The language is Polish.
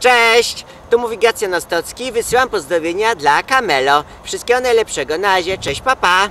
Cześć! Tu mówi Gracjan Ostocki. Wysyłam pozdrowienia dla Kamelo. Wszystkiego najlepszego. Na razie. Cześć, papa.